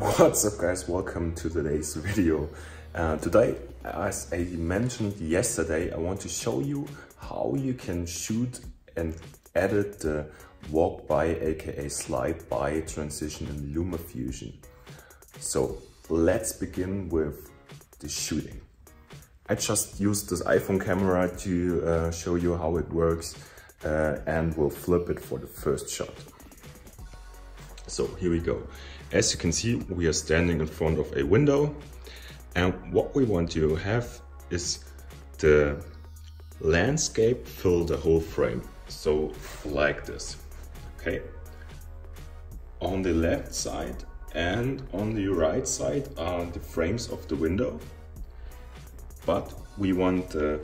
What's up guys, welcome to today's video. Uh, today, as I mentioned yesterday, I want to show you how you can shoot and edit the walk by aka slide by transition in LumaFusion. So let's begin with the shooting. I just used this iPhone camera to uh, show you how it works uh, and we'll flip it for the first shot. So here we go. As you can see, we are standing in front of a window and what we want to have is the landscape fill the whole frame. So like this, okay? On the left side and on the right side are the frames of the window, but we want the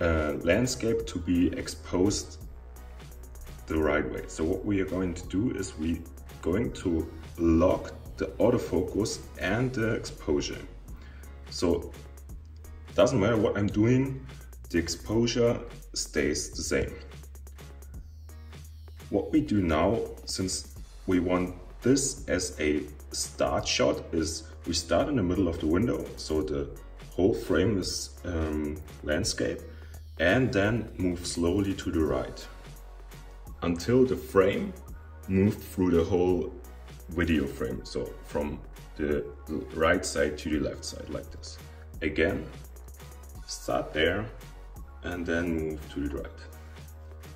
uh, landscape to be exposed the right way. So what we are going to do is we going to lock the autofocus and the exposure. So doesn't matter what I'm doing, the exposure stays the same. What we do now, since we want this as a start shot, is we start in the middle of the window, so the whole frame is um, landscape, and then move slowly to the right until the frame moved through the whole video frame. So from the right side to the left side like this. Again, start there and then move to the right.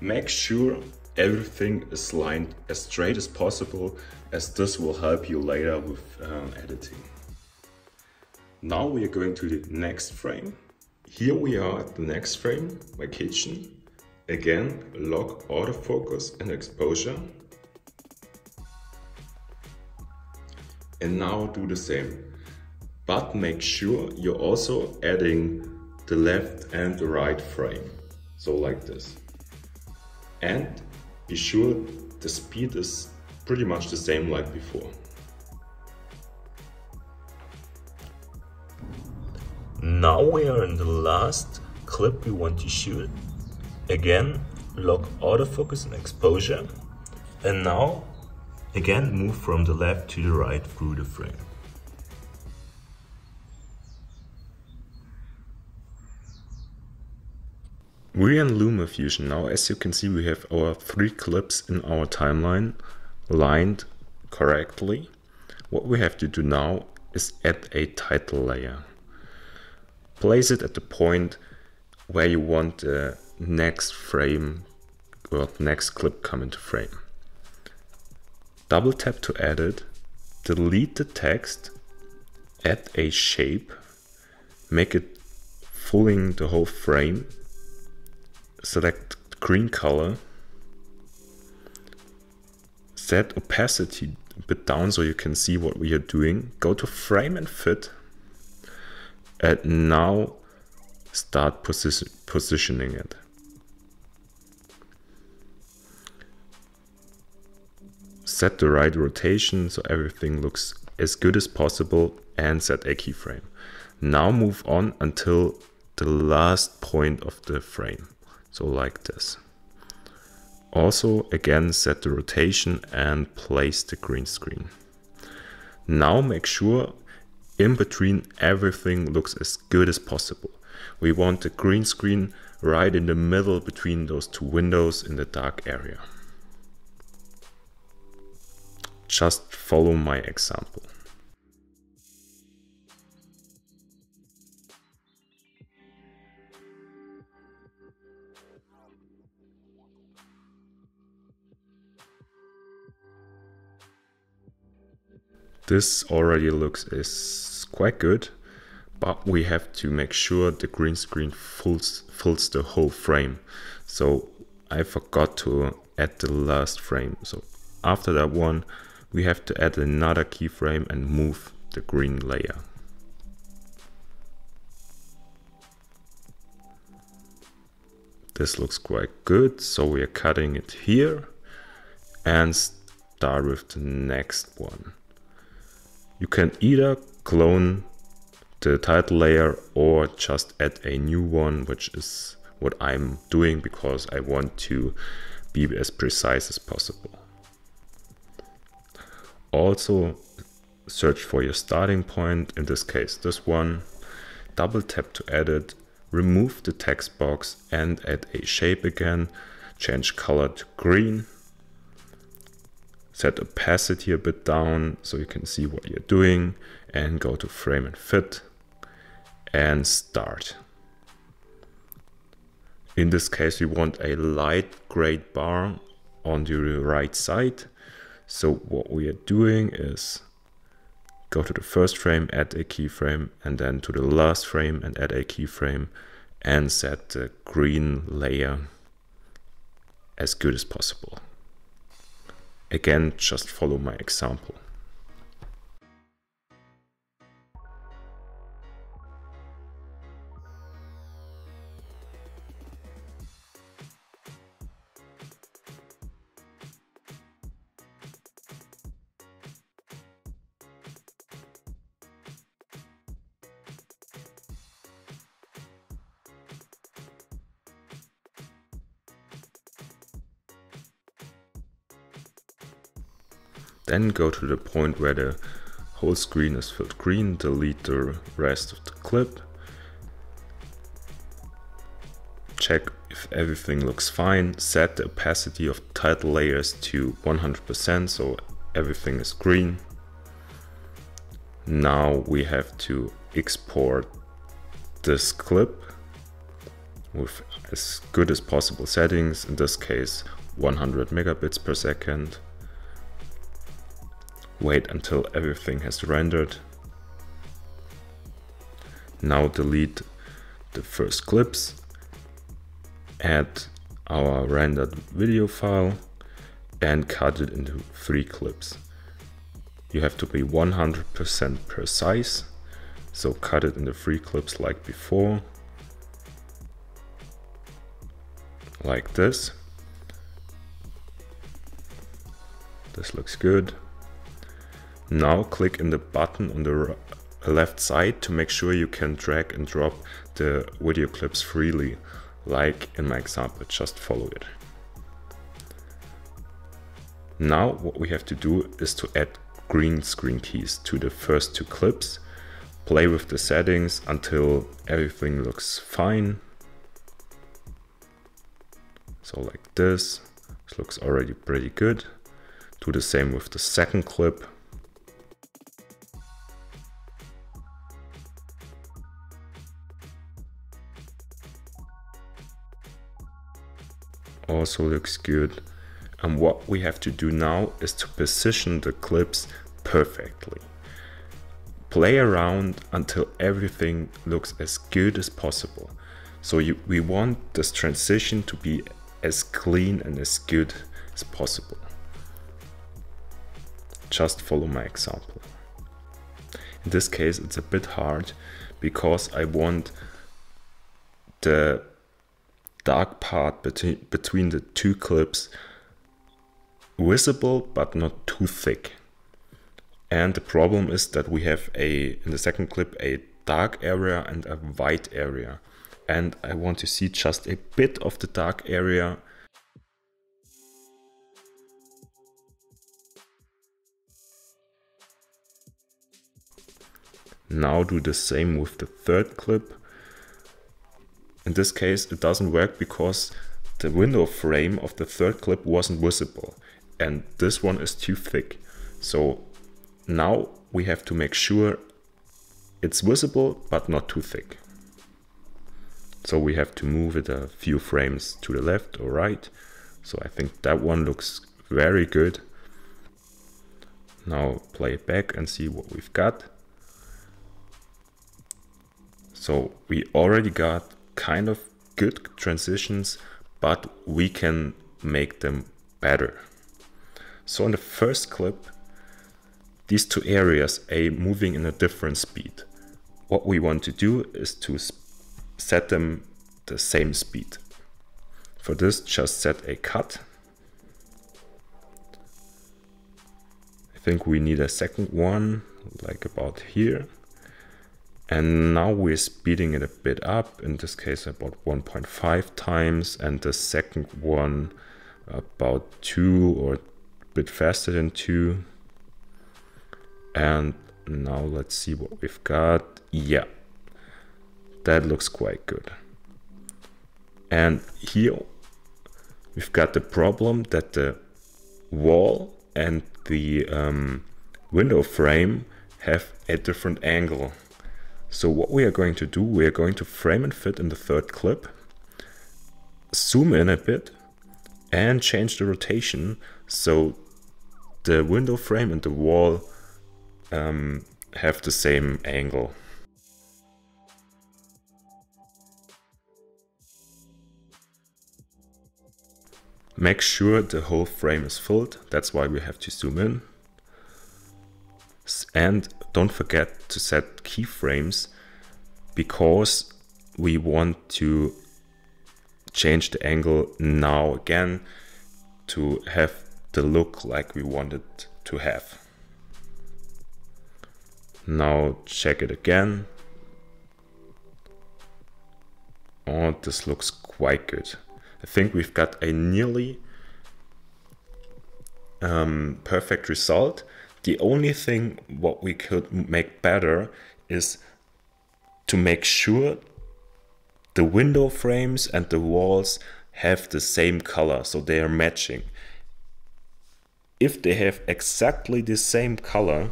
Make sure everything is lined as straight as possible as this will help you later with um, editing. Now we are going to the next frame. Here we are at the next frame, my kitchen. Again, lock autofocus and exposure. and now do the same. But make sure you're also adding the left and the right frame. So like this. And be sure the speed is pretty much the same like before. Now we are in the last clip we want to shoot. Again, lock autofocus and exposure. And now Again, move from the left to the right through the frame. We're in LumaFusion now. As you can see, we have our three clips in our timeline lined correctly. What we have to do now is add a title layer. Place it at the point where you want the next frame or next clip come into frame double tap to edit, delete the text, add a shape, make it filling the whole frame, select green color, set opacity a bit down so you can see what we are doing, go to frame and fit, and now start position positioning it. Set the right rotation so everything looks as good as possible and set a keyframe. Now move on until the last point of the frame. So like this. Also again set the rotation and place the green screen. Now make sure in between everything looks as good as possible. We want the green screen right in the middle between those two windows in the dark area. Just follow my example. This already looks is quite good, but we have to make sure the green screen fills, fills the whole frame. So I forgot to add the last frame. So after that one, we have to add another keyframe and move the green layer. This looks quite good, so we are cutting it here and start with the next one. You can either clone the title layer or just add a new one, which is what I'm doing because I want to be as precise as possible. Also, search for your starting point, in this case this one, double tap to edit, remove the text box and add a shape again, change color to green, set opacity a bit down so you can see what you're doing and go to frame and fit and start. In this case, we want a light gray bar on the right side. So what we are doing is go to the first frame, add a keyframe, and then to the last frame and add a keyframe and set the green layer as good as possible. Again, just follow my example. Then go to the point where the whole screen is filled green, delete the rest of the clip. Check if everything looks fine, set the opacity of title layers to 100% so everything is green. Now we have to export this clip with as good as possible settings, in this case 100 megabits per second wait until everything has rendered. Now delete the first clips, add our rendered video file and cut it into three clips. You have to be 100% precise, so cut it into three clips like before, like this. This looks good. Now click in the button on the left side to make sure you can drag and drop the video clips freely, like in my example, just follow it. Now what we have to do is to add green screen keys to the first two clips, play with the settings until everything looks fine. So like this, this looks already pretty good. Do the same with the second clip also looks good. And what we have to do now is to position the clips perfectly. Play around until everything looks as good as possible. So you, we want this transition to be as clean and as good as possible. Just follow my example. In this case, it's a bit hard because I want the dark part between, between the two clips visible but not too thick. And the problem is that we have a, in the second clip, a dark area and a white area. And I want to see just a bit of the dark area Now do the same with the third clip in this case, it doesn't work because the window frame of the third clip wasn't visible and this one is too thick. So now we have to make sure it's visible but not too thick. So we have to move it a few frames to the left or right. So I think that one looks very good. Now play it back and see what we've got. So we already got kind of good transitions, but we can make them better. So in the first clip, these two areas are moving in a different speed. What we want to do is to set them the same speed. For this, just set a cut. I think we need a second one, like about here. And now we're speeding it a bit up, in this case about 1.5 times, and the second one about 2 or a bit faster than 2. And now let's see what we've got. Yeah, that looks quite good. And here we've got the problem that the wall and the um, window frame have a different angle. So what we are going to do, we are going to frame and fit in the third clip, zoom in a bit and change the rotation so the window frame and the wall um, have the same angle. Make sure the whole frame is filled, that's why we have to zoom in. And don't forget to set keyframes because we want to change the angle now again to have the look like we wanted to have. Now check it again. Oh, this looks quite good. I think we've got a nearly um, perfect result. The only thing what we could make better is to make sure the window frames and the walls have the same color, so they are matching. If they have exactly the same color,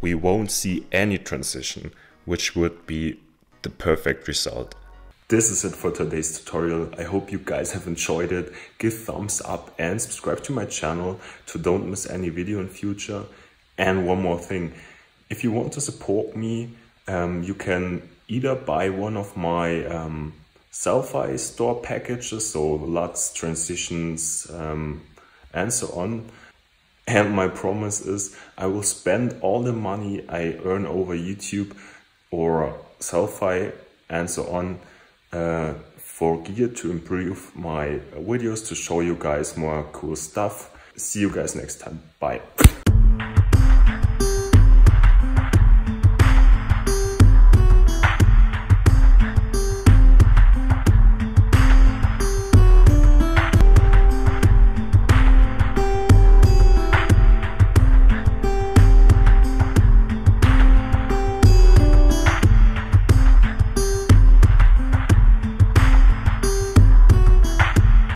we won't see any transition, which would be the perfect result. This is it for today's tutorial. I hope you guys have enjoyed it. Give thumbs up and subscribe to my channel to don't miss any video in future. And one more thing, if you want to support me, um, you can either buy one of my um, Sellfy store packages, so LUTs, transitions, um, and so on. And my promise is I will spend all the money I earn over YouTube or Sellfy and so on uh, for gear to improve my videos to show you guys more cool stuff. See you guys next time. Bye.